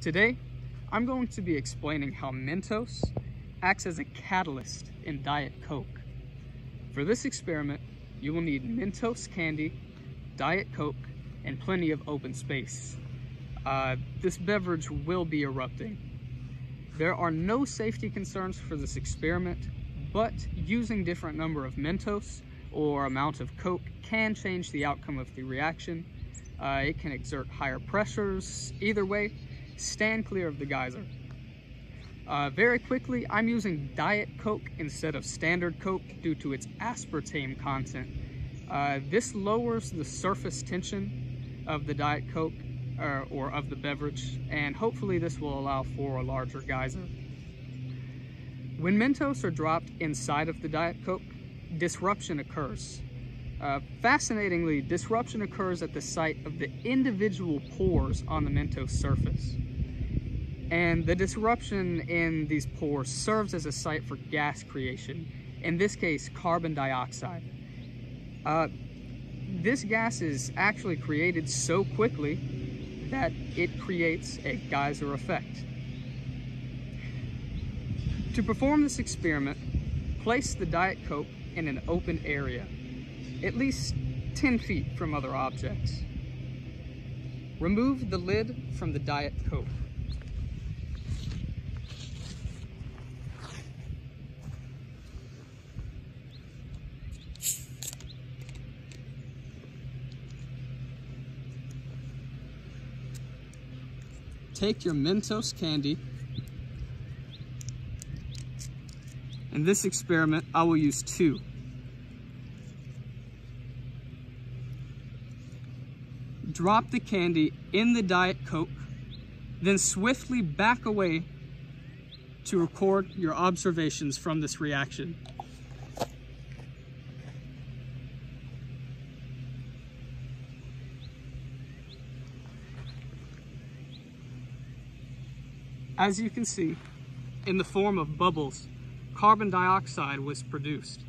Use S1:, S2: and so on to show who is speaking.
S1: Today, I'm going to be explaining how Mentos acts as a catalyst in Diet Coke. For this experiment, you will need Mentos candy, Diet Coke, and plenty of open space. Uh, this beverage will be erupting. There are no safety concerns for this experiment, but using different number of Mentos or amount of Coke can change the outcome of the reaction. Uh, it can exert higher pressures. Either way, stand clear of the geyser. Uh, very quickly, I'm using Diet Coke instead of Standard Coke due to its aspartame content. Uh, this lowers the surface tension of the Diet Coke or, or of the beverage, and hopefully this will allow for a larger geyser. When Mentos are dropped inside of the Diet Coke, disruption occurs. Uh, fascinatingly, disruption occurs at the site of the individual pores on the Mentos surface. And the disruption in these pores serves as a site for gas creation, in this case, carbon dioxide. Uh, this gas is actually created so quickly that it creates a geyser effect. To perform this experiment, place the Diet Coke in an open area, at least 10 feet from other objects. Remove the lid from the Diet Coke. Take your Mentos candy. In this experiment, I will use two. Drop the candy in the Diet Coke, then swiftly back away to record your observations from this reaction. As you can see, in the form of bubbles, carbon dioxide was produced.